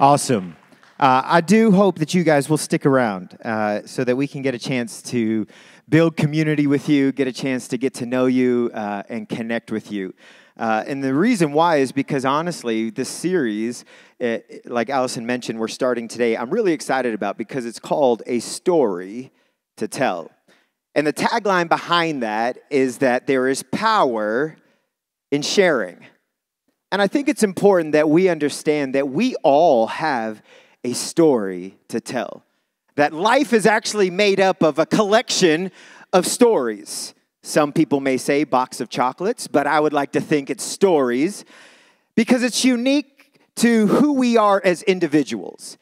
Awesome. Uh, I do hope that you guys will stick around uh, so that we can get a chance to build community with you, get a chance to get to know you, uh, and connect with you. Uh, and the reason why is because honestly, this series, it, like Allison mentioned, we're starting today, I'm really excited about because it's called A Story to Tell. And the tagline behind that is that there is power in sharing. And I think it's important that we understand that we all have a story to tell. That life is actually made up of a collection of stories. Some people may say box of chocolates, but I would like to think it's stories because it's unique to who we are as individuals.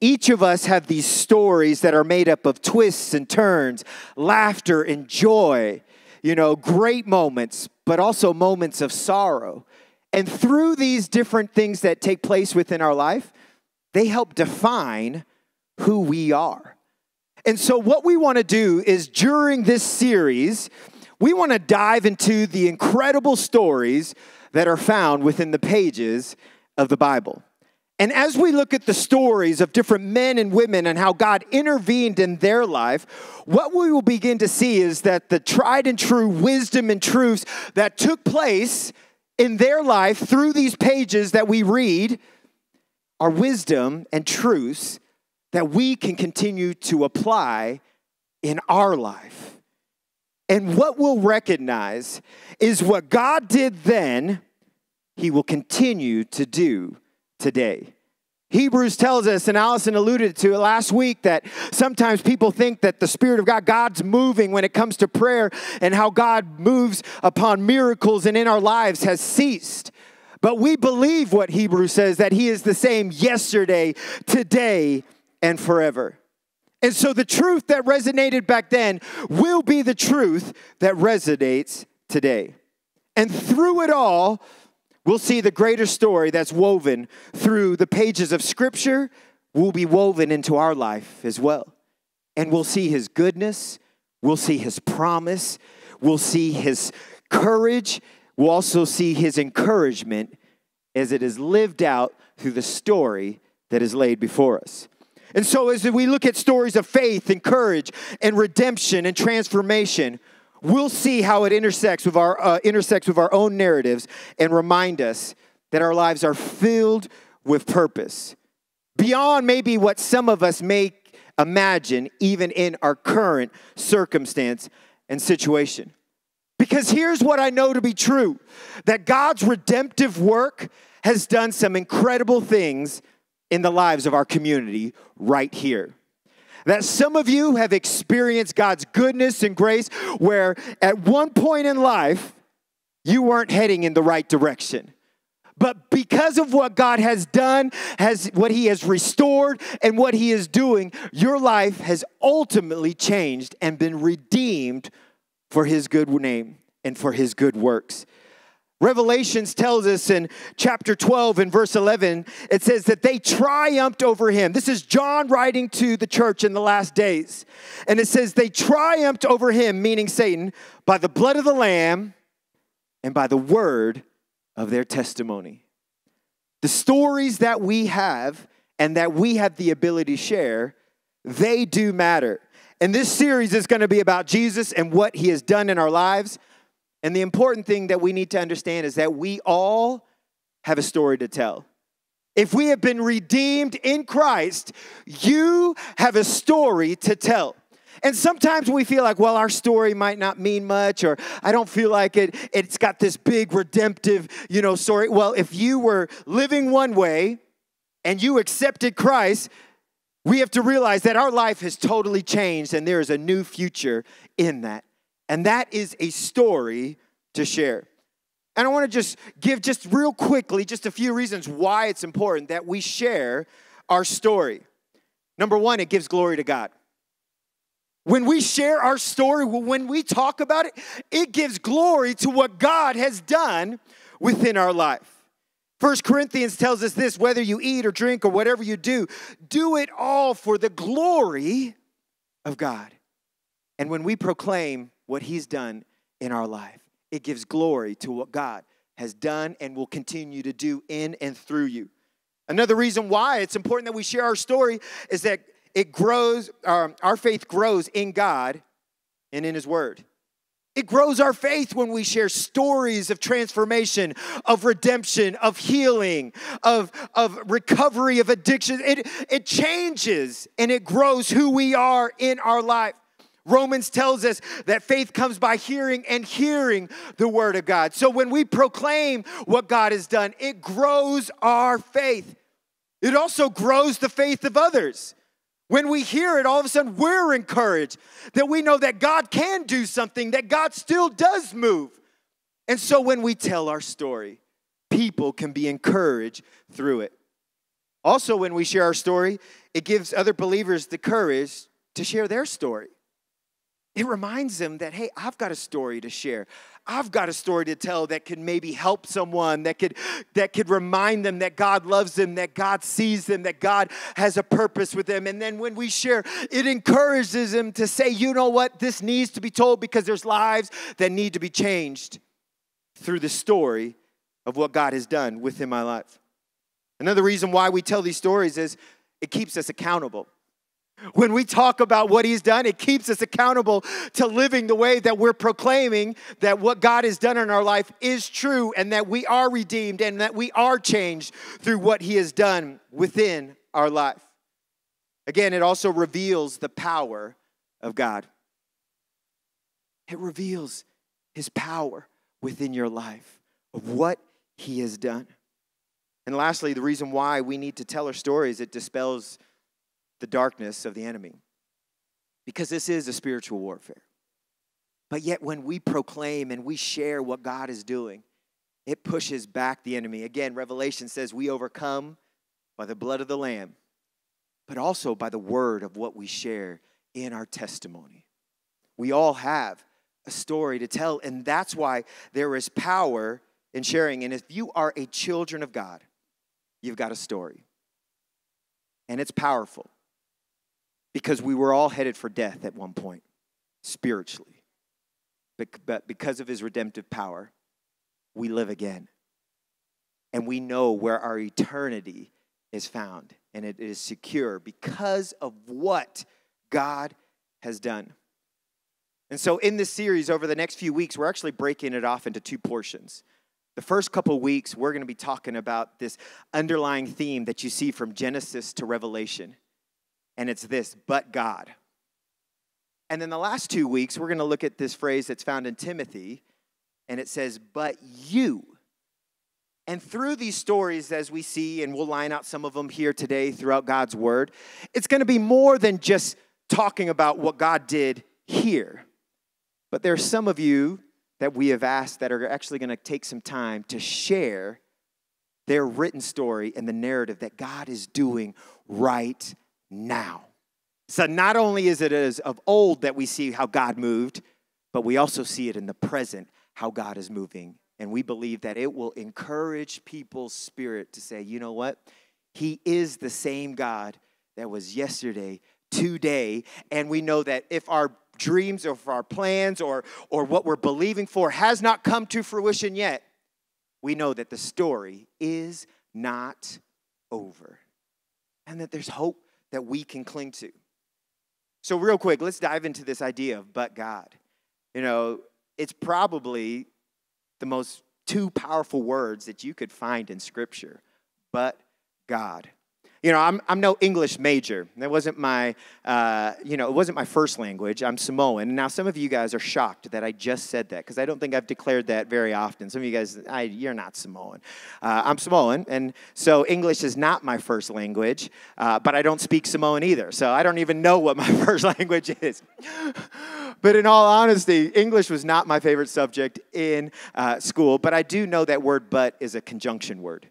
Each of us have these stories that are made up of twists and turns, laughter and joy, you know, great moments, but also moments of sorrow. And through these different things that take place within our life, they help define who we are. And so, what we want to do is during this series, we want to dive into the incredible stories that are found within the pages of the Bible. And as we look at the stories of different men and women and how God intervened in their life, what we will begin to see is that the tried and true wisdom and truths that took place in their life through these pages that we read are wisdom and truths that we can continue to apply in our life. And what we'll recognize is what God did then, He will continue to do today. Hebrews tells us, and Allison alluded to it last week, that sometimes people think that the Spirit of God, God's moving when it comes to prayer and how God moves upon miracles and in our lives has ceased. But we believe what Hebrews says that He is the same yesterday, today, and forever. And so the truth that resonated back then will be the truth that resonates today. And through it all, we'll see the greater story that's woven through the pages of Scripture will be woven into our life as well. And we'll see His goodness, we'll see His promise, we'll see His courage, we'll also see His encouragement as it is lived out through the story that is laid before us. And so, as we look at stories of faith and courage and redemption and transformation, we'll see how it intersects with our uh, intersects with our own narratives and remind us that our lives are filled with purpose. Beyond maybe what some of us may imagine even in our current circumstance and situation. Because here's what I know to be true that God's redemptive work has done some incredible things in the lives of our community right here that some of you have experienced God's goodness and grace where at one point in life you weren't heading in the right direction. But because of what God has done, has what he has restored and what he is doing, your life has ultimately changed and been redeemed for his good name and for his good works. Revelations tells us in chapter 12 and verse 11, it says that they triumphed over him. This is John writing to the church in the last days. And it says they triumphed over him, meaning Satan, by the blood of the Lamb and by the word of their testimony. The stories that we have and that we have the ability to share, they do matter. And this series is going to be about Jesus and what he has done in our lives and the important thing that we need to understand is that we all have a story to tell. If we have been redeemed in Christ, you have a story to tell. And sometimes we feel like, well, our story might not mean much, or I don't feel like it, it's got this big redemptive, you know, story. Well, if you were living one way and you accepted Christ, we have to realize that our life has totally changed and there is a new future in that. And that is a story to share. And I want to just give just real quickly just a few reasons why it's important that we share our story. Number one, it gives glory to God. When we share our story, when we talk about it, it gives glory to what God has done within our life. First Corinthians tells us this whether you eat or drink or whatever you do, do it all for the glory of God. And when we proclaim what He's done in our life. It gives glory to what God has done and will continue to do in and through you. Another reason why it's important that we share our story is that it grows, um, our faith grows in God and in His Word. It grows our faith when we share stories of transformation, of redemption, of healing, of, of recovery of addiction. It, it changes and it grows who we are in our life. Romans tells us that faith comes by hearing and hearing the word of God. So when we proclaim what God has done, it grows our faith. It also grows the faith of others. When we hear it, all of a sudden we're encouraged that we know that God can do something, that God still does move. And so when we tell our story, people can be encouraged through it. Also, when we share our story, it gives other believers the courage to share their story. It reminds them that, hey, I've got a story to share. I've got a story to tell that could maybe help someone, that could, that could remind them that God loves them, that God sees them, that God has a purpose with them. And then when we share, it encourages them to say, you know what, this needs to be told because there's lives that need to be changed through the story of what God has done within my life. Another reason why we tell these stories is it keeps us accountable. When we talk about what he's done, it keeps us accountable to living the way that we're proclaiming that what God has done in our life is true and that we are redeemed and that we are changed through what he has done within our life. Again, it also reveals the power of God. It reveals his power within your life of what he has done. And lastly, the reason why we need to tell our stories, it dispels the darkness of the enemy. Because this is a spiritual warfare. But yet, when we proclaim and we share what God is doing, it pushes back the enemy. Again, Revelation says we overcome by the blood of the Lamb, but also by the word of what we share in our testimony. We all have a story to tell, and that's why there is power in sharing. And if you are a children of God, you've got a story, and it's powerful because we were all headed for death at one point, spiritually. But because of his redemptive power, we live again. And we know where our eternity is found, and it is secure because of what God has done. And so, in this series, over the next few weeks, we're actually breaking it off into two portions. The first couple weeks, we're going to be talking about this underlying theme that you see from Genesis to Revelation and it's this, but God. And then the last two weeks, we're going to look at this phrase that's found in Timothy, and it says, but you. And through these stories, as we see, and we'll line out some of them here today throughout God's word, it's going to be more than just talking about what God did here. But there's some of you that we have asked that are actually going to take some time to share their written story and the narrative that God is doing right now. So not only is it as of old that we see how God moved, but we also see it in the present how God is moving. And we believe that it will encourage people's spirit to say, you know what? He is the same God that was yesterday, today. And we know that if our dreams or if our plans or, or what we're believing for has not come to fruition yet, we know that the story is not over and that there's hope that we can cling to. So, real quick, let's dive into this idea of but God. You know, it's probably the most two powerful words that you could find in Scripture, but God. You know, I'm, I'm no English major. That wasn't my, uh, you know, it wasn't my first language. I'm Samoan. Now, some of you guys are shocked that I just said that because I don't think I've declared that very often. Some of you guys, I, you're not Samoan. Uh, I'm Samoan, and so English is not my first language, uh, but I don't speak Samoan either. So I don't even know what my first language is. but in all honesty, English was not my favorite subject in uh, school, but I do know that word but is a conjunction word.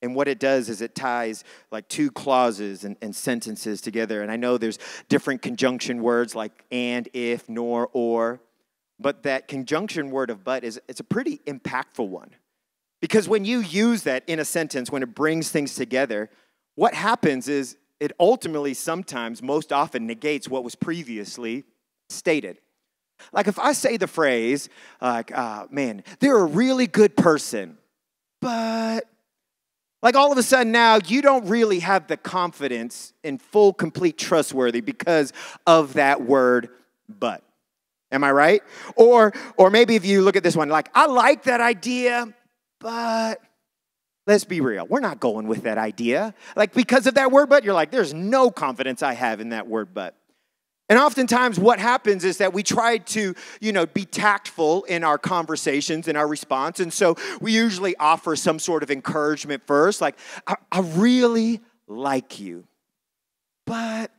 And what it does is it ties like two clauses and, and, sentences together. And I know there's different conjunction words like and, if, nor, or. But that conjunction word of but is it's a pretty impactful one. Because when you use that in a sentence, when it brings things together, what happens is it ultimately sometimes, most often, negates what was previously stated. Like if I say the phrase, like, uh, man, they're a really good person, but Like all of a sudden now, you don't really have the confidence in full, complete trustworthy because of that word, but. Am I right? Or, or maybe if you look at this one, like, I like that idea, but let's be real. We're not going with that idea. Like, because of that word, but, you're like, there's no confidence I have in that word, but. And oftentimes, what happens is that we try to, you know, be tactful in our conversations, in our response. And so we usually offer some sort of encouragement first, like, I, I really like you, but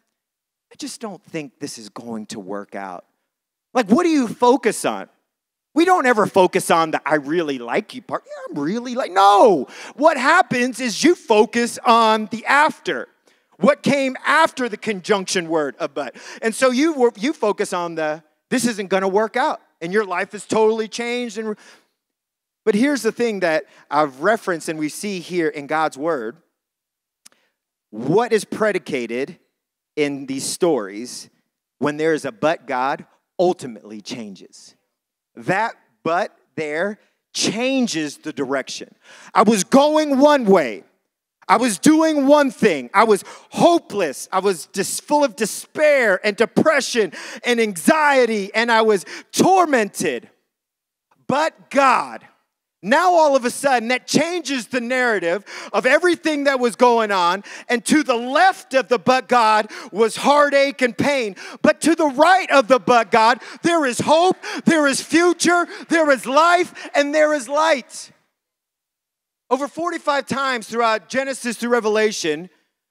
I just don't think this is going to work out. Like, what do you focus on? We don't ever focus on the I really like you part. Yeah, I'm really like, no. What happens is you focus on the after what came after the conjunction word of but. And so you, you focus on the, this isn't going to work out, and your life is totally changed. And, but here's the thing that I've referenced and we see here in God's word what is predicated in these stories when there is a but God ultimately changes. That but there changes the direction. I was going one way. I was doing one thing. I was hopeless. I was dis- full of despair and depression and anxiety, and I was tormented. But God, now all of a sudden, that changes the narrative of everything that was going on. And to the left of the but God was heartache and pain. But to the right of the but God, there is hope, there is future, there is life, and there is light. Over 45 times throughout Genesis through Revelation,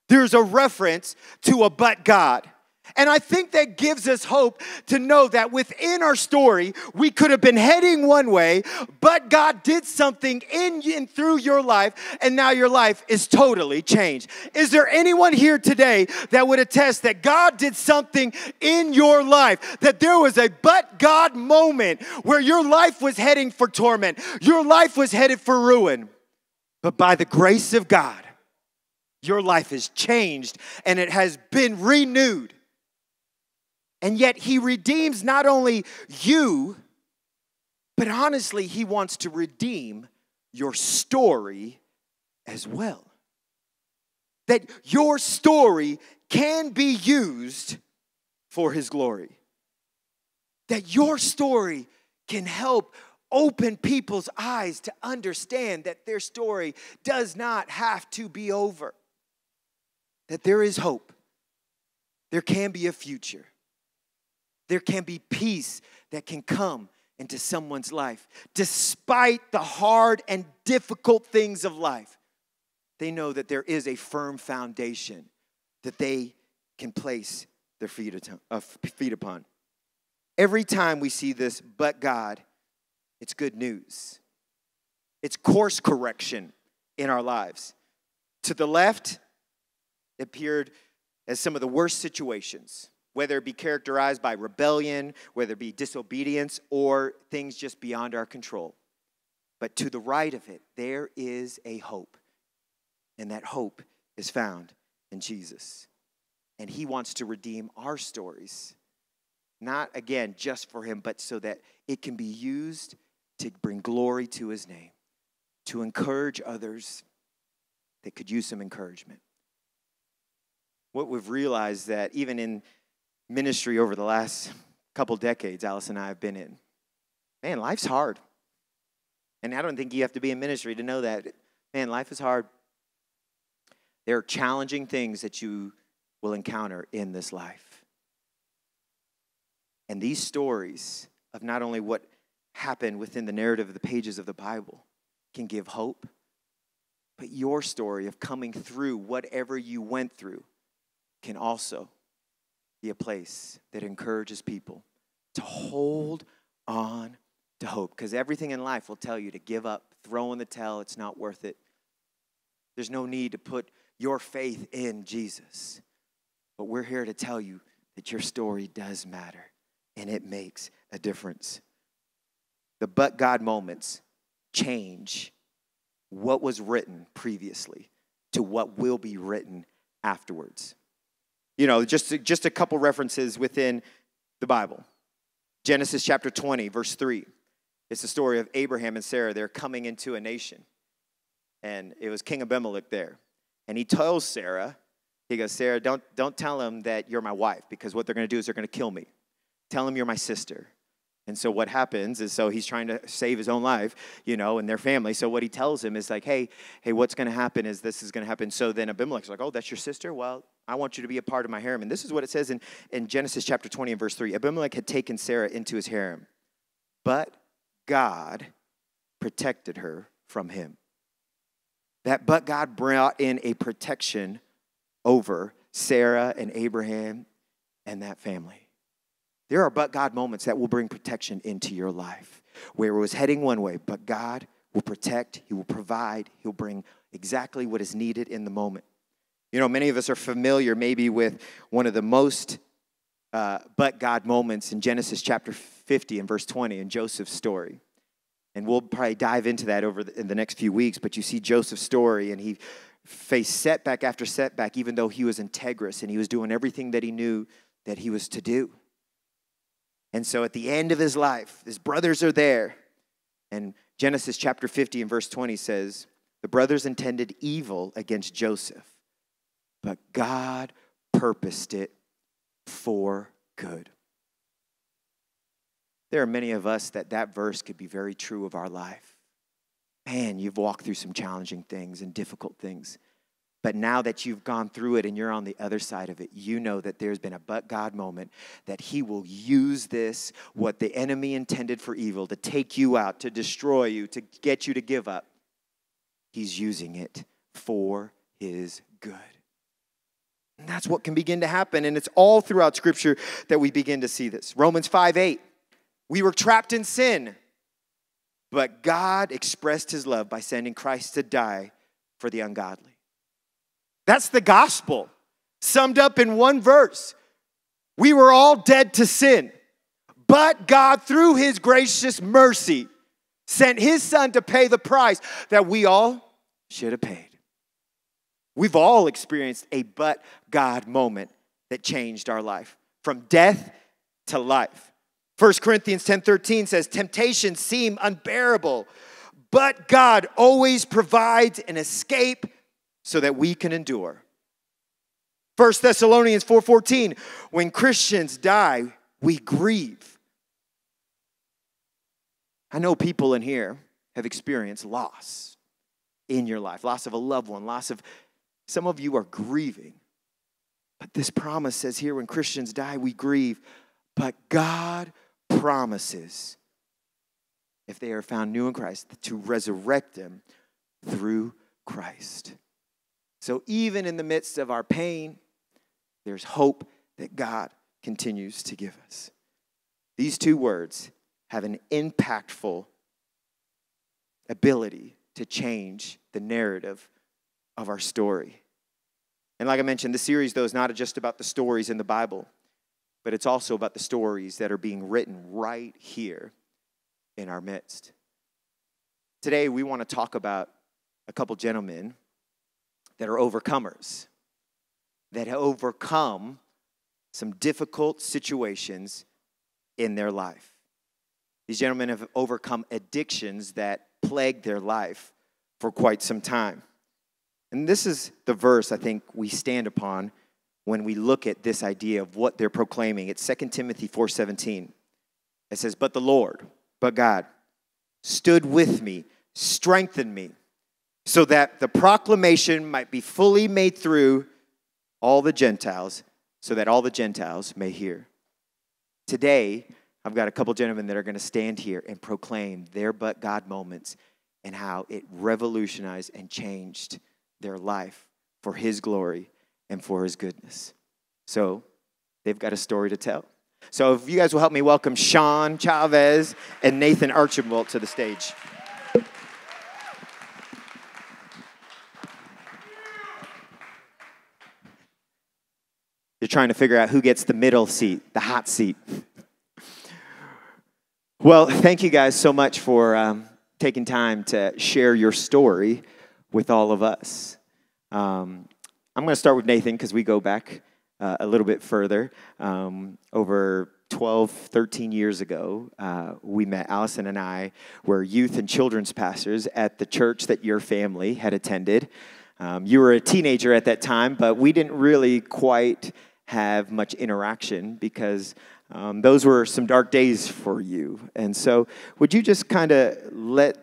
there's a reference to a but God. And I think that gives us hope to know that within our story, we could have been heading one way, but God did something in and through your life, and now your life is totally changed. Is there anyone here today that would attest that God did something in your life? That there was a but God moment where your life was heading for torment, your life was headed for ruin? But by the grace of God, your life is changed and it has been renewed. And yet, He redeems not only you, but honestly, He wants to redeem your story as well. That your story can be used for His glory. That your story can help open people's eyes to understand that their story does not have to be over, that there is hope, there can be a future, there can be peace that can come into someone's life. Despite the hard and difficult things of life, they know that there is a firm foundation that they can place their feet uh, upon. Every time we see this, but God, it's good news. It's course correction in our lives. To the left, appeared as some of the worst situations, whether it be characterized by rebellion, whether it be disobedience, or things just beyond our control. But to the right of it, there is a hope. And that hope is found in Jesus. And He wants to redeem our stories, not again just for Him, but so that it can be used to bring glory to his name, to encourage others that could use some encouragement. What we've realized that even in ministry over the last couple decades, Alice and I have been in, man, life's hard. And I don't think you have to be in ministry to know that. Man, life is hard. There are challenging things that you will encounter in this life. And these stories of not only what happen within the narrative of the pages of the Bible can give hope. But your story of coming through whatever you went through can also be a place that encourages people to hold on to hope. Because everything in life will tell you to give up, throw in the towel, it's not worth it. There's no need to put your faith in Jesus. But we're here to tell you that your story does matter and it makes a difference the but God moments change what was written previously to what will be written afterwards. You know, just, just a couple references within the Bible. Genesis chapter 20, verse 3. It's the story of Abraham and Sarah. They're coming into a nation. and it was King Abimelech there. And he tells Sarah, he goes, Sarah, don't, don't tell him that you're my wife, because what they're going to do is they're going to kill me. Tell him you're my sister. And so what happens is so he's trying to save his own life, you know, and their family. So what he tells him is like, hey, hey, what's going to happen is this is going to happen. So then Abimelech's like, oh, that's your sister? Well, I want you to be a part of my harem. And this is what it says in, in Genesis chapter 20 and verse 3. Abimelech had taken Sarah into his harem, but God protected her from him. That but God brought in a protection over Sarah and Abraham and that family. There are but God moments that will bring protection into your life where it was heading one way, but God will protect, He will provide, He'll bring exactly what is needed in the moment. You know, many of us are familiar maybe with one of the most uh, but God moments in Genesis chapter 50 and verse 20 in Joseph's story. And we'll probably dive into that over the, in the next few weeks, but you see Joseph's story and he faced setback after setback, even though he was integrous and he was doing everything that he knew that he was to do. And so at the end of his life, his brothers are there. And Genesis chapter 50 and verse 20 says, The brothers intended evil against Joseph, but God purposed it for good. There are many of us that that verse could be very true of our life. Man, you've walked through some challenging things and difficult things. But now that you've gone through it and you're on the other side of it, you know that there's been a but God moment that He will use this, what the enemy intended for evil, to take you out, to destroy you, to get you to give up. He's using it for His good. And that's what can begin to happen. And it's all throughout Scripture that we begin to see this. Romans 5 8. We were trapped in sin, but God expressed His love by sending Christ to die for the ungodly. That's the gospel, summed up in one verse. We were all dead to sin, but God, through his gracious mercy, sent his son to pay the price that we all should have paid. We've all experienced a but God moment that changed our life from death to life. 1 Corinthians 10:13 says temptations seem unbearable, but God always provides an escape so that we can endure. 1 Thessalonians 4:14 When Christians die, we grieve. I know people in here have experienced loss in your life, loss of a loved one, loss of some of you are grieving. But this promise says here when Christians die, we grieve. But God promises, if they are found new in Christ, to resurrect them through Christ. So even in the midst of our pain, there's hope that God continues to give us. These two words have an impactful ability to change the narrative of our story. And like I mentioned, the series, though, is not just about the stories in the Bible, but it's also about the stories that are being written right here in our midst. Today, we want to talk about a couple gentlemen that are overcomers, that have overcome some difficult situations in their life. These gentlemen have overcome addictions that plagued their life for quite some time. And this is the verse I think we stand upon when we look at this idea of what they're proclaiming. It's 2 Timothy 4:17. It says, "But the Lord, but God, stood with me, strengthened me, so that the proclamation might be fully made through all the Gentiles, so that all the Gentiles may hear. Today, I've got a couple gentlemen that are going to stand here and proclaim their but God moments and how it revolutionized and changed their life for His glory and for His goodness. So, they've got a story to tell. So, if you guys will help me welcome Sean Chavez and Nathan Archibald to the stage. You're trying to figure out who gets the middle seat, the hot seat. Well, thank you guys so much for um, taking time to share your story with all of us. Um, I'm going to start with Nathan because we go back uh, a little bit further, um, over 12, 13 years ago, uh, we met, Allison and I were youth and children's pastors at the church that your family had attended. Um, you were a teenager at that time, but we didn't really quite have much interaction because um, those were some dark days for you. And so, would you just kind of let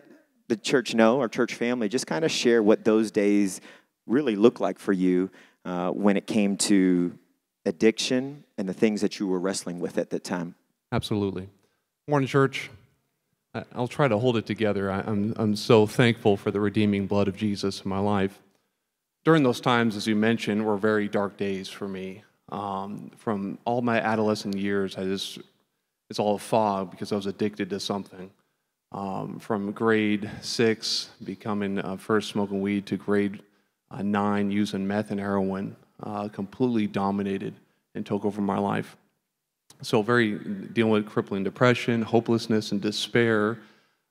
the church know, our church family, just kind of share what those days really looked like for you uh, when it came to addiction and the things that you were wrestling with at that time? Absolutely. Morning, church. I'll try to hold it together. I'm, I'm so thankful for the redeeming blood of Jesus in my life. During those times, as you mentioned, were very dark days for me. Um, from all my adolescent years, I just, it's all a fog because I was addicted to something. Um, from grade six, becoming uh, first smoking weed, to grade uh, nine, using meth and heroin, uh, completely dominated and took over my life. So, very dealing with crippling depression, hopelessness, and despair.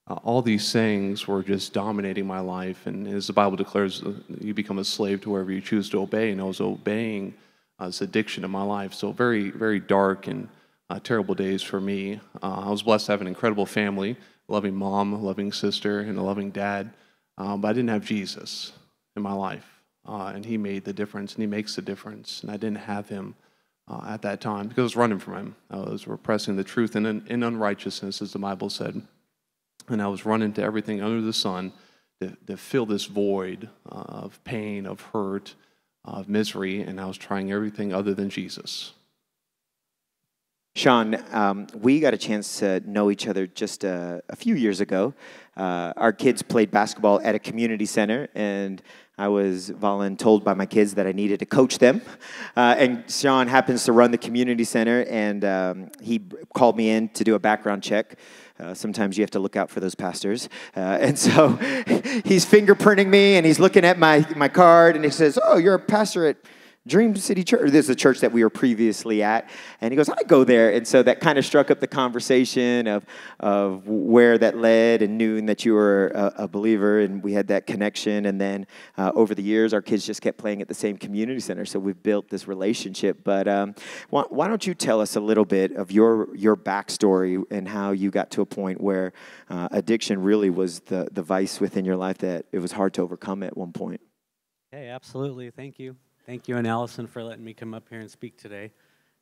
Uh, all these things were just dominating my life. And as the Bible declares, uh, you become a slave to wherever you choose to obey. And I was obeying uh, this addiction in my life. So, very, very dark and uh, terrible days for me. Uh, I was blessed to have an incredible family, loving mom, loving sister, and a loving dad. Um, but I didn't have Jesus in my life. Uh, and he made the difference, and he makes the difference. And I didn't have him uh, at that time because I was running from him. I was repressing the truth in, in unrighteousness, as the Bible said. And I was running to everything under the sun to, to fill this void uh, of pain, of hurt, of misery, and I was trying everything other than Jesus. Sean, um, we got a chance to know each other just a, a few years ago. Uh, our kids played basketball at a community center, and I was voluntold by my kids that I needed to coach them. Uh, and Sean happens to run the community center, and um, he called me in to do a background check. Uh, sometimes you have to look out for those pastors. Uh, and so he's fingerprinting me and he's looking at my, my card and he says, Oh, you're a pastor at Dream City Church. This is a church that we were previously at. And he goes, I go there. And so that kind of struck up the conversation of, of where that led and knowing that you were a, a believer. And we had that connection. And then uh, over the years, our kids just kept playing at the same community center. So we've built this relationship. But um, why, why, don't you tell us a little bit of your, your backstory and how you got to a point where uh, addiction really was the, the vice within your life that it was hard to overcome at one point? Hey, absolutely. Thank you. Thank you and Allison for letting me come up here and speak today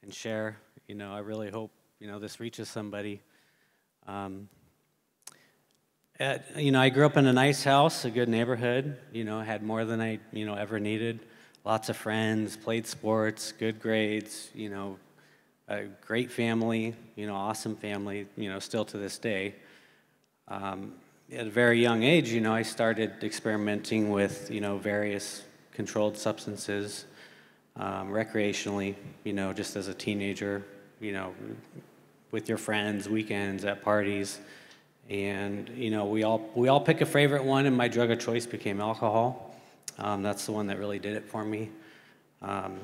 and share. You know, I really hope, you know, this reaches somebody. Um, at, you know, I grew up in a nice house, a good neighborhood, you know, had more than I, you know, ever needed. Lots of friends, played sports, good grades, you know, a great family, you know, awesome family, you know, still to this day. Um, at a very young age, you know, I started experimenting with, you know, various controlled substances um, recreationally, you know, just as a teenager, you know, with your friends, weekends, at parties. And, you know, we all, we all pick a favorite one, and my drug of choice became alcohol. Um, that's the one that really did it for me. Um,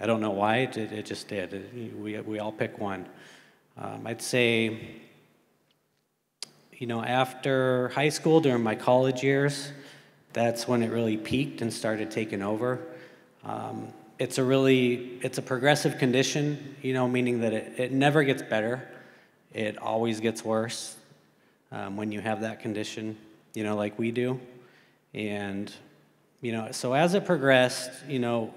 I don't know why, it, it just did. It, we, we all pick one. Um, I'd say, you know, after high school, during my college years, that's when it really peaked and started taking over. Um, it's a really, it's a progressive condition, you know, meaning that it, it never gets better. It always gets worse um, when you have that condition, you know, like we do. And, you know, so as it progressed, you know,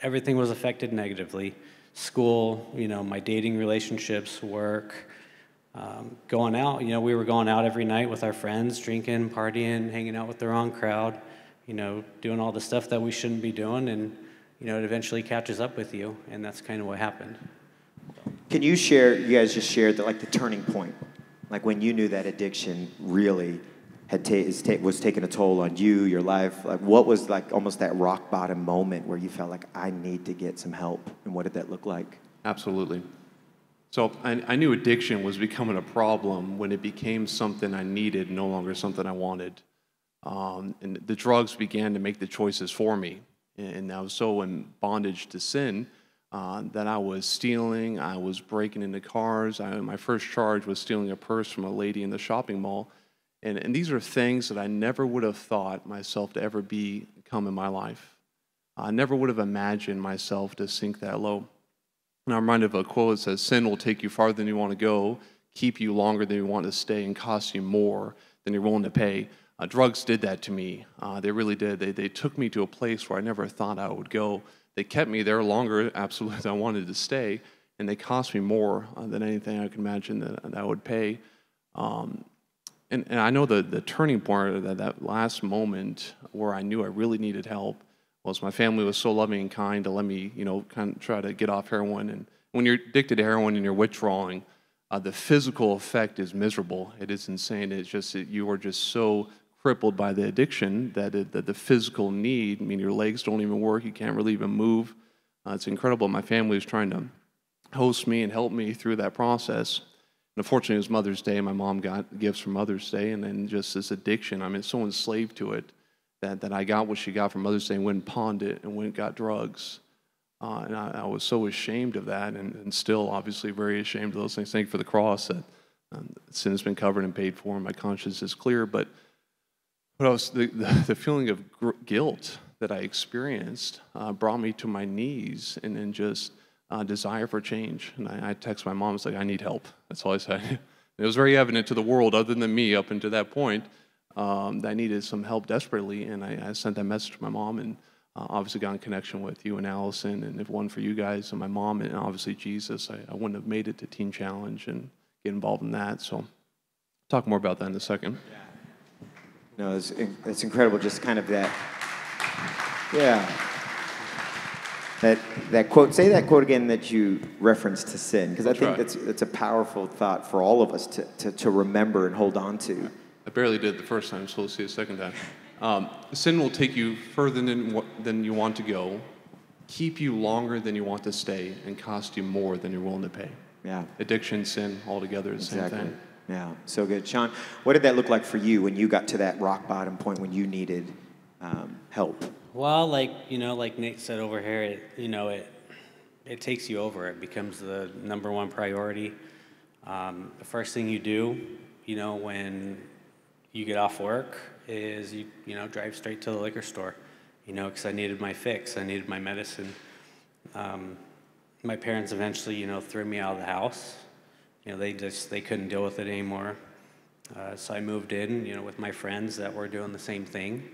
everything was affected negatively. School, you know, my dating relationships, work, um, going out. You know, we were going out every night with our friends, drinking, partying, hanging out with the wrong crowd, you know, doing all the stuff that we shouldn't be doing. And, you know, it eventually catches up with you. And that's kind of what happened. Can you share, you guys just shared that, like the turning point, like when you knew that addiction really had ta- was taking a toll on you, your life. Like, what was like almost that rock bottom moment where you felt like I need to get some help, and what did that look like? Absolutely. So I, I, knew addiction was becoming a problem when it became something I needed, no longer something I wanted. Um, and the drugs began to make the choices for me. And I was so in bondage to sin uh, that I was stealing, I was breaking into cars. I, my first charge was stealing a purse from a lady in the shopping mall. And, and these are things that I never would have thought myself to ever become in my life. I never would have imagined myself to sink that low. And I'm reminded of a quote that says, Sin will take you farther than you want to go, keep you longer than you want to stay, and cost you more than you're willing to pay. Uh, drugs did that to me. Uh, they really did. They, they took me to a place where I never thought I would go. They kept me there longer, absolutely, than I wanted to stay, and they cost me more uh, than anything I could imagine that, that I would pay. Um, and, and I know the, the turning point, that, that last moment where I knew I really needed help, was my family was so loving and kind to let me, you know, kind of try to get off heroin. And when you're addicted to heroin and you're withdrawing, uh, the physical effect is miserable. It is insane. It's just that you are just so crippled by the addiction that, it, that the physical need, I mean, your legs don't even work. You can't really even move. Uh, it's incredible. My family was trying to host me and help me through that process. And unfortunately, it was Mother's Day. My mom got gifts for Mother's Day, and then just this addiction. I mean, so enslaved to it that, that I got what she got from Mother's Day and went and pawned it and went and got drugs. Uh, and I, I, was so ashamed of that, and, and, still obviously very ashamed of those things. Thank you for the cross that um, sin has been covered and paid for, and my conscience is clear. But, but I was, the, the, the feeling of gr- guilt that I experienced uh, brought me to my knees and then just uh, desire for change. And I, I text my mom, I was like, I need help. That's all I said. it was very evident to the world, other than me, up until that point, um, that I needed some help desperately. And I, I sent that message to my mom and uh, obviously got in connection with you and Allison. And if one for you guys and my mom and obviously Jesus, I, I wouldn't have made it to Teen Challenge and get involved in that. So talk more about that in a second. No, it's, it's incredible, just kind of that. Yeah. That, that quote, say that quote again that you referenced to sin, because I think that's, that's a powerful thought for all of us to, to, to remember and hold on to. I barely did the first time, so let's see a second time. Um, sin will take you further than, than you want to go, keep you longer than you want to stay, and cost you more than you're willing to pay. Yeah. Addiction, sin, all together the exactly. same thing. Yeah, so good. Sean, what did that look like for you when you got to that rock bottom point when you needed um, help? Well, like you know, like Nate said over here, it you know it it takes you over. It becomes the number one priority. Um, the first thing you do, you know, when you get off work, is you you know drive straight to the liquor store, you know, because I needed my fix. I needed my medicine. Um, my parents eventually, you know, threw me out of the house. You know, they just they couldn't deal with it anymore. Uh, so I moved in, you know, with my friends that were doing the same thing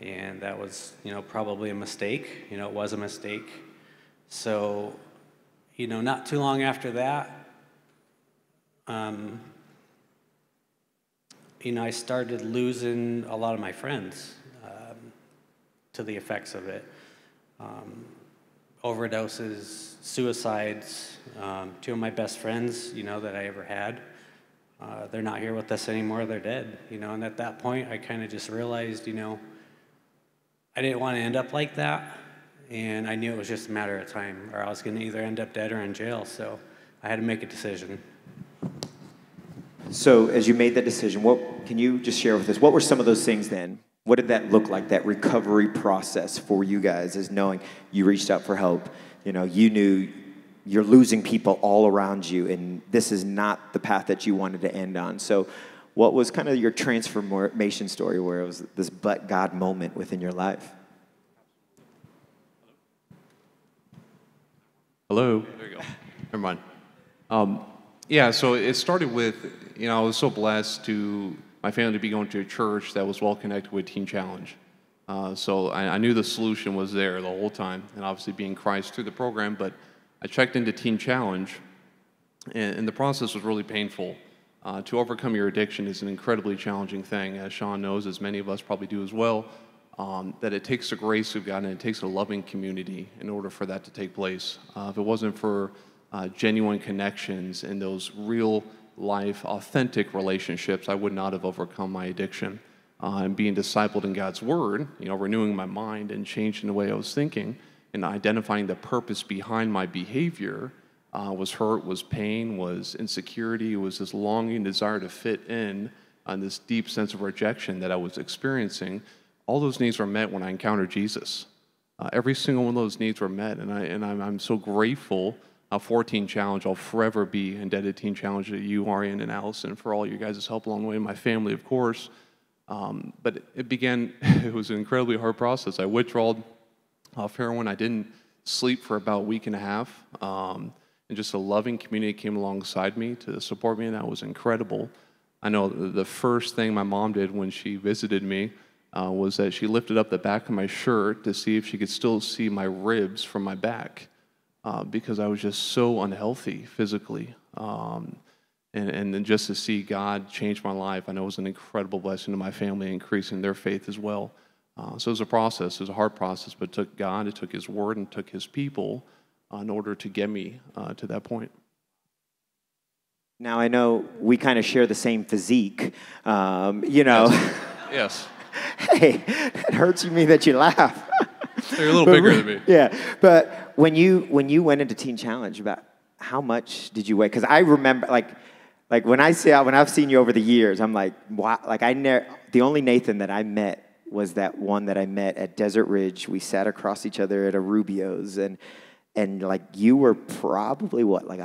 and that was you know probably a mistake you know it was a mistake so you know not too long after that um, you know i started losing a lot of my friends um, to the effects of it um, overdoses suicides um, two of my best friends you know that i ever had uh, they're not here with us anymore they're dead you know and at that point i kind of just realized you know I didn't want to end up like that, and I knew it was just a matter of time, or I was going to either end up dead or in jail. So I had to make a decision. So, as you made that decision, what can you just share with us? What were some of those things then? What did that look like? That recovery process for you guys, is knowing you reached out for help. You know, you knew you're losing people all around you, and this is not the path that you wanted to end on. So, what was kind of your transformation story where it was this but God moment within your life? Hello. There you go. Never mind. Um, yeah, so it started with, you know, I was so blessed to my family to be going to a church that was well connected with Teen Challenge. Uh, so I, I, knew the solution was there the whole time, and obviously being Christ through the program. But I checked into Teen Challenge, and, and the process was really painful. Uh, to overcome your addiction is an incredibly challenging thing, as Sean knows, as many of us probably do as well. Um, that it takes the grace of God and it takes a loving community in order for that to take place. Uh, if it wasn't for uh, genuine connections and those real life, authentic relationships, I would not have overcome my addiction. Uh, and being discipled in God's Word, you know, renewing my mind and changing the way I was thinking and identifying the purpose behind my behavior uh, was hurt, was pain, was insecurity, was this longing desire to fit in, and this deep sense of rejection that I was experiencing. All those needs were met when I encountered Jesus. Uh, every single one of those needs were met, and, I, and I'm, I'm so grateful uh, for Teen Challenge. I'll forever be indebted to Teen Challenge to you, Arian, and Allison for all you guys' help along the way, my family, of course. Um, but it, it, began, it was an incredibly hard process. I withdrawed off heroin. I didn't sleep for about a week and a half. Um, and just a loving community came alongside me to support me, and that was incredible. I know the first thing my mom did when she visited me uh, was that she lifted up the back of my shirt to see if she could still see my ribs from my back uh, because I was just so unhealthy physically. Um, and, and then just to see God change my life, I know it was an incredible blessing to my family, increasing their faith as well. Uh, so it was a process, it was a hard process, but it took God, it took His Word, and took His people uh, in order to get me uh, to that point. Now I know we kind of share the same physique, um, you know. Yes. yes. hey, it hurts me that you laugh. You're a little bigger than me. Yeah, but when you when you went into Teen Challenge, about how much did you weigh? Because I remember, like, like when I see when I've seen you over the years, I'm like, wow. Like I never. The only Nathan that I met was that one that I met at Desert Ridge. We sat across each other at a Rubio's, and and like you were probably what, like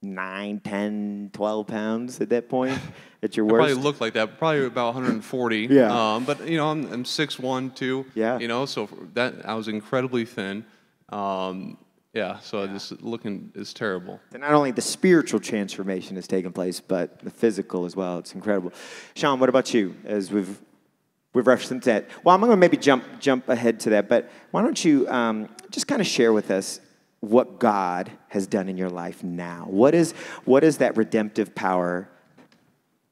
109, 10, 12 pounds at that point at your I worst. probably looked like that, probably about 140. Yeah. Um, but you know, I'm, I'm 6'1", too. Yeah. You know, so that I was incredibly thin. Um, yeah. So just looking is terrible. And not only the spiritual transformation has taken place, but the physical as well. It's incredible. Sean, what about you? As we've we've referenced that. Well, I'm going to maybe jump jump ahead to that, but why don't you um, just kind of share with us what God has done in your life now? What is what does that redemptive power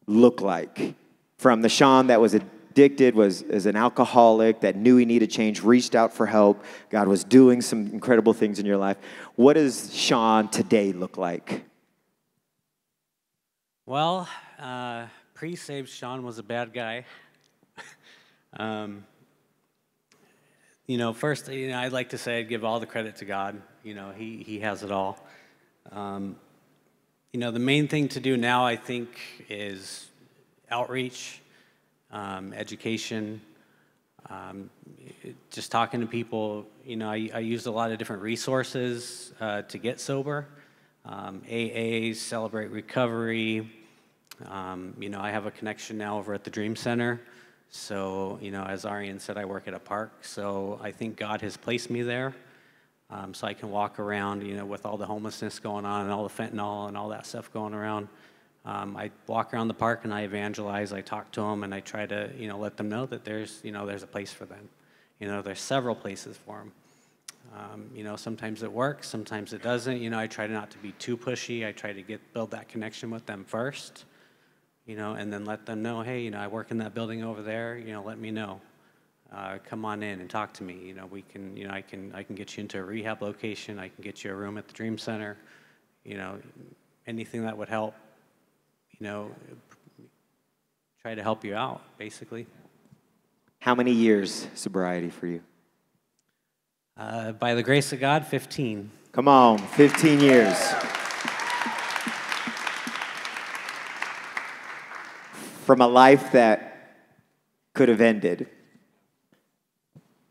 look like from the Sean that was addicted, was as an alcoholic, that knew he needed change, reached out for help. God was doing some incredible things in your life. What does Sean today look like? Well, uh, pre-saved Sean was a bad guy. um, you know, first, you know, I'd like to say I'd give all the credit to God. You know, He He has it all. Um, you know, the main thing to do now, I think, is outreach, um, education, um, just talking to people. You know, I, I used a lot of different resources uh, to get sober. Um, AA, Celebrate Recovery. Um, you know, I have a connection now over at the Dream Center. So, you know, as Arian said, I work at a park. So I think God has placed me there. Um, so I can walk around, you know, with all the homelessness going on and all the fentanyl and all that stuff going around. Um, I walk around the park and I evangelize. I talk to them and I try to, you know, let them know that there's, you know, there's a place for them. You know, there's several places for them. Um, you know, sometimes it works, sometimes it doesn't. You know, I try not to be too pushy. I try to get build that connection with them first. You know, and then let them know, hey, you know, I work in that building over there. You know, let me know uh, come on in and talk to me. You know, we can, you know, I can, I can get you into a rehab location. I can get you a room at the Dream Center. You know, anything that would help. You know, try to help you out, basically. How many years sobriety for you? Uh, by the grace of God, 15. Come on, 15 years. From a life that could have ended,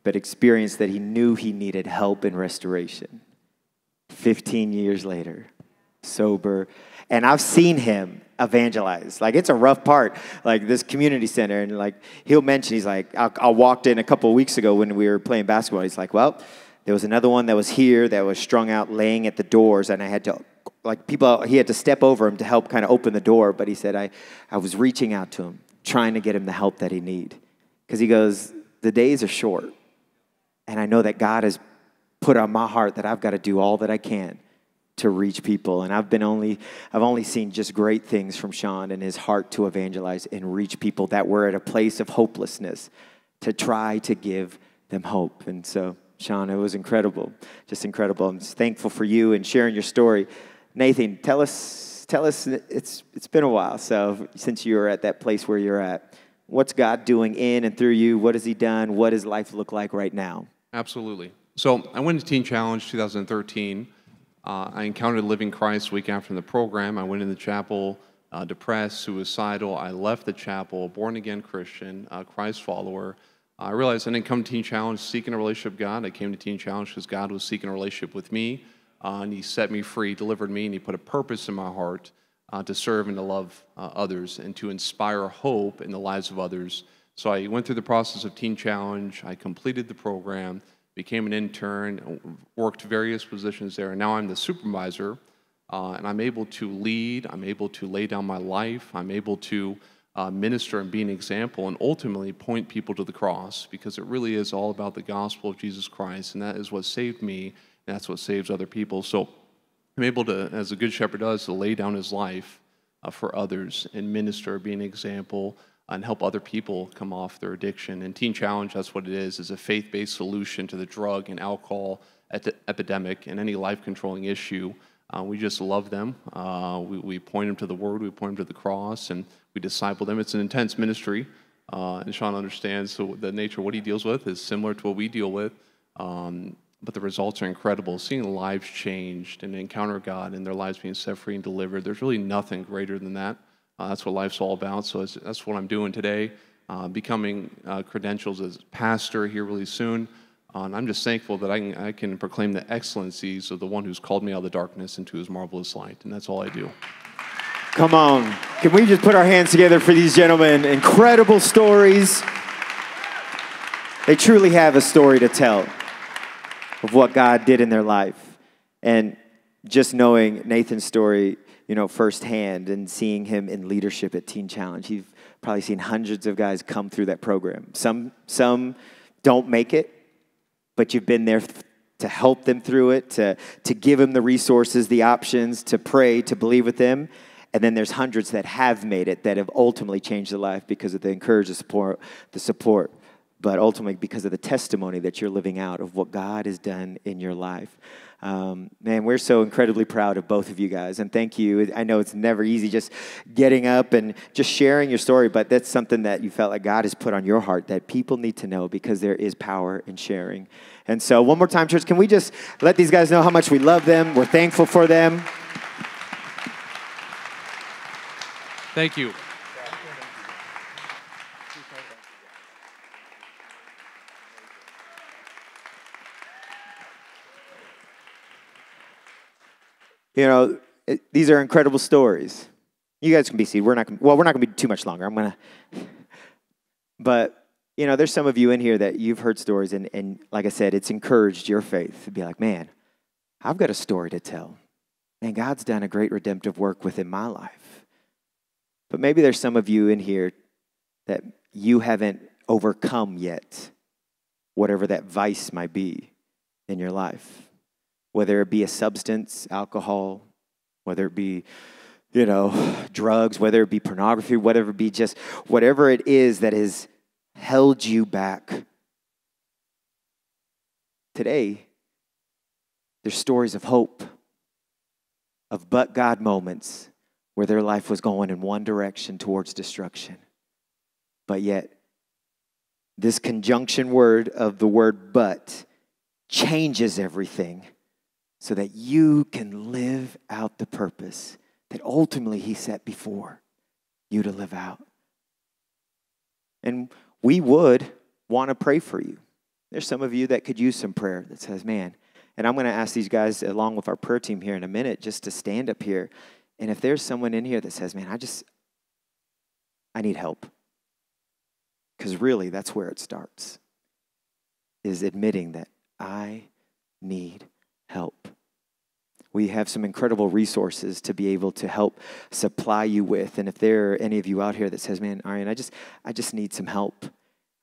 but experienced that he knew he needed help and restoration. 15 years later, sober. And I've seen him evangelize. Like, it's a rough part, like this community center. And like, he'll mention, he's like, I, I walked in a couple of weeks ago when we were playing basketball. He's like, well, there was another one that was here that was strung out laying at the doors, and I had to, like, people, he had to step over him to help kind of open the door. But he said, I, I was reaching out to him, trying to get him the help that he need. Because he goes, the days are short. And I know that God has put on my heart that I've got to do all that I can to reach people. And I've been only, I've only seen just great things from Sean and his heart to evangelize and reach people that were at a place of hopelessness to try to give them hope. And so, Sean, it was incredible, just incredible. I'm just thankful for you and sharing your story. Nathan, tell us, tell us, it's, it's been a while. So since you're at that place where you're at, what's God doing in and through you? What has he done? What does life look like right now? Absolutely. So I went to Teen Challenge 2013. Uh, I encountered Living Christ week after the program. I went in the chapel, uh, depressed, suicidal. I left the chapel, born again Christian, uh, Christ follower. I realized I didn't come to Teen Challenge seeking a relationship with God. I came to Teen Challenge because God was seeking a relationship with me, uh, and He set me free, delivered me, and He put a purpose in my heart uh, to serve and to love uh, others and to inspire hope in the lives of others. So I went through the process of Teen Challenge. I completed the program, became an intern, worked various positions there, and now I'm the supervisor. Uh, and I'm able to lead, I'm able to lay down my life, I'm able to uh, minister and be an example, and ultimately point people to the cross because it really is all about the gospel of Jesus Christ, and that is what saved me, and that's what saves other people. So I'm able to, as a good shepherd does, to lay down his life uh, for others and minister, be an example, and help other people come off their addiction. And Teen Challenge, that's what it is, is a faith-based solution to the drug and alcohol epidemic and any life-controlling issue. Uh, we just love them. Uh, we, we, point them to the Word, we point them to the cross, and we disciple them. It's an intense ministry, uh, and Sean understands so the nature of what he deals with is similar to what we deal with. Um, but the results are incredible. Seeing lives changed and encounter God and their lives being set free and delivered, there's really nothing greater than that. Uh, that's what life's all about. So that's what I'm doing today, uh, becoming uh, credentials as pastor here really soon. Uh, and I'm just thankful that I can, I can proclaim the excellencies of the one who's called me out of the darkness into his marvelous light. And that's all I do. Come on. Can we just put our hands together for these gentlemen? Incredible stories. They truly have a story to tell of what God did in their life. And just knowing Nathan's story, you know, firsthand and seeing him in leadership at Teen Challenge, you've probably seen hundreds of guys come through that program. Some, some don't make it, but you've been there to help them through it, to, to give them the resources, the options, to pray, to believe with them. And then there's hundreds that have made it that have ultimately changed their life because of the encouragement, the support, the support, but ultimately because of the testimony that you're living out of what God has done in your life. Um, man, we're so incredibly proud of both of you guys, and thank you. I know it's never easy just getting up and just sharing your story, but that's something that you felt like God has put on your heart that people need to know because there is power in sharing. And so, one more time, church, can we just let these guys know how much we love them? We're thankful for them. Thank you. You know, it, these are incredible stories. You guys can be seated. We're not gonna, well, we're not going to be too much longer. I'm going to. But, you know, there's some of you in here that you've heard stories, and, and like I said, it's encouraged your faith to be like, man, I've got a story to tell. And God's done a great redemptive work within my life. But maybe there's some of you in here that you haven't overcome yet, whatever that vice might be in your life whether it be a substance, alcohol, whether it be, you know, drugs, whether it be pornography, whatever it be just whatever it is that has held you back. Today, there's stories of hope, of but God moments where their life was going in one direction towards destruction. But yet, this conjunction word of the word but changes everything so that you can live out the purpose that ultimately He set before you to live out. And we would want to pray for you. There's some of you that could use some prayer that says, man, and I'm going to ask these guys, along with our prayer team here in a minute, just to stand up here. And if there's someone in here that says, man, I just, I need help. Because really, that's where it starts, is admitting that I need help we have some incredible resources to be able to help supply you with. And if there are any of you out here that says, "Man, Arian, I just, I just need some help,"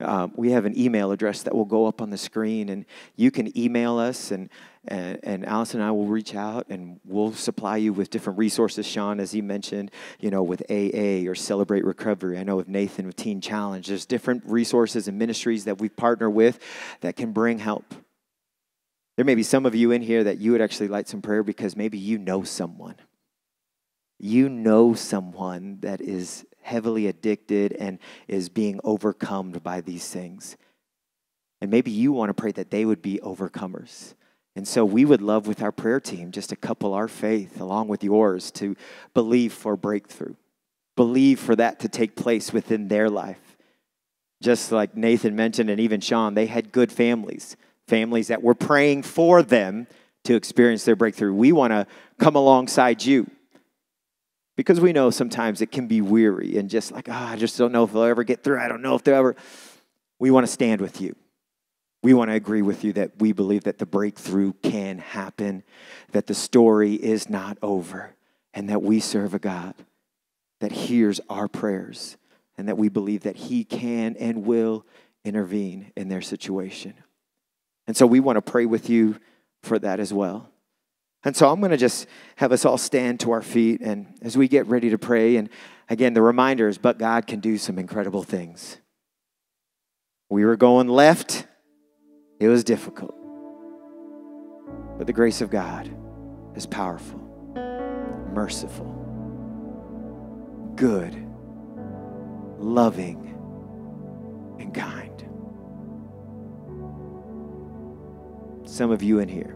um, we have an email address that will go up on the screen, and you can email us, and, and and Allison and I will reach out, and we'll supply you with different resources. Sean, as he mentioned, you know, with AA or Celebrate Recovery. I know with Nathan with Teen Challenge, there's different resources and ministries that we partner with that can bring help. There may be some of you in here that you would actually like some prayer because maybe you know someone. You know someone that is heavily addicted and is being overcome by these things. And maybe you want to pray that they would be overcomers. And so we would love with our prayer team just to couple our faith along with yours to believe for breakthrough, believe for that to take place within their life. Just like Nathan mentioned, and even Sean, they had good families families that we're praying for them to experience their breakthrough. We want to come alongside you because we know sometimes it can be weary and just like, oh, I just don't know if they'll ever get through. I don't know if they'll ever. We want to stand with you. We want to agree with you that we believe that the breakthrough can happen, that the story is not over, and that we serve a God that hears our prayers, and that we believe that He can and will intervene in their situation. And so we want to pray with you for that as well. And so I'm going to just have us all stand to our feet. And as we get ready to pray, and again, the reminder is, but God can do some incredible things. We were going left, it was difficult. But the grace of God is powerful, merciful, good, loving, and kind. Some of you in here,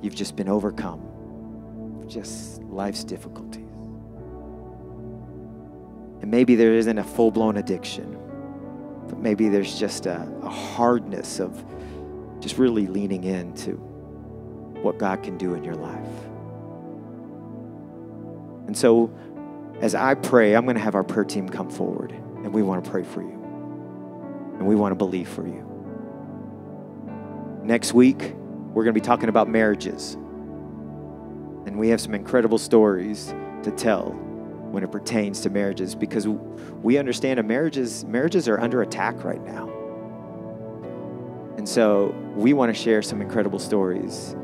you've just been overcome, just life's difficulties. And maybe there isn't a full blown addiction, but maybe there's just a, a, hardness of just really leaning into what God can do in your life. And so, as I pray, I'm going to have our prayer team come forward, and we want to pray for you, and we want to believe for you. Next week, we're going to be talking about marriages. And we have some incredible stories to tell when it pertains to marriages because we understand that marriages, marriages are under attack right now. And so we want to share some incredible stories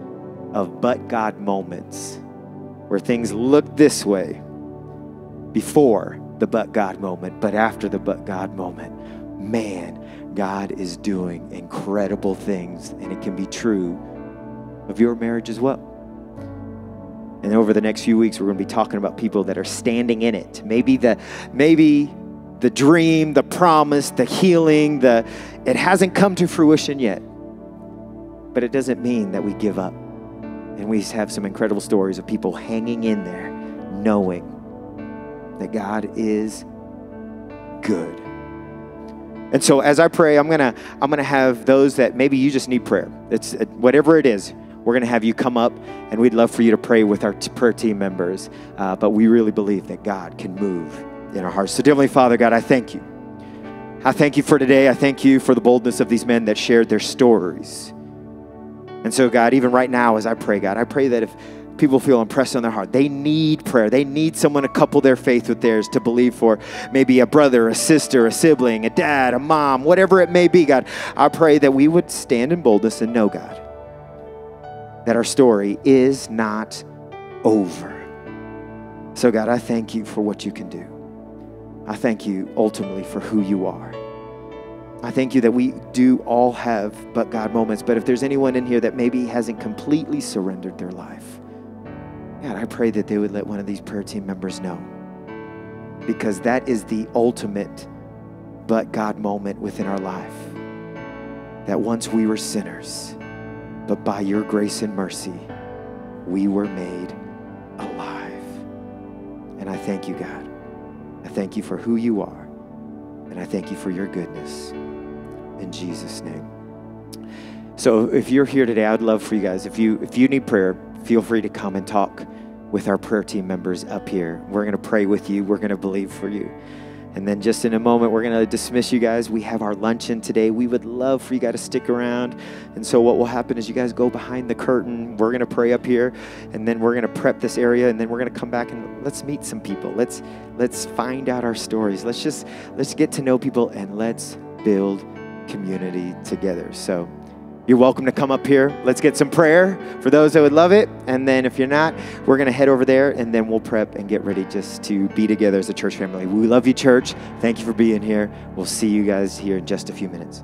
of but God moments where things look this way before the but God moment, but after the but God moment, man, God is doing incredible things, and it can be true of your marriage as well. And over the next few weeks, we're going to be talking about people that are standing in it. Maybe the, maybe the dream, the promise, the healing, the it hasn't come to fruition yet. But it doesn't mean that we give up. And we have some incredible stories of people hanging in there, knowing that God is good. And so as I pray, I'm going to I'm going to have those that maybe you just need prayer. It's uh, whatever it is. We're going to have you come up, and we'd love for you to pray with our t- prayer team members. Uh, but we really believe that God can move in our hearts. So, dearly Father, God, I thank you. I thank you for today. I thank you for the boldness of these men that shared their stories. And so, God, even right now, as I pray, God, I pray that if people feel impressed on their heart. They need prayer. They need someone to couple their faith with theirs to believe for maybe a brother, a sister, a sibling, a dad, a mom, whatever it may be, God. I pray that we would stand in boldness and know, God, that our story is not over. So, God, I thank you for what you can do. I thank you ultimately for who you are. I thank you that we do all have but God moments, but if there's anyone in here that maybe hasn't completely surrendered their life, God, I pray that they would let one of these prayer team members know. Because that is the ultimate but God moment within our life. That once we were sinners, but by your grace and mercy, we were made alive. And I thank you, God. I thank you for who you are. And I thank you for your goodness. In Jesus' name. So if you're here today, I'd love for you guys, if you if you need prayer, feel free to come and talk with our prayer team members up here. We're going to pray with you. We're going to believe for you. And then just in a moment, we're going to dismiss you guys. We have our luncheon today. We would love for you guys to stick around. And so what will happen is you guys go behind the curtain. We're going to pray up here, and then we're going to prep this area, and then we're going to come back and let's meet some people. Let's let's find out our stories. Let's just let's get to know people and let's build community together. So you're welcome to come up here. Let's get some prayer for those that would love it. And then if you're not, we're going to head over there and then we'll prep and get ready just to be together as a church family. We love you, church. Thank you for being here. We'll see you guys here in just a few minutes.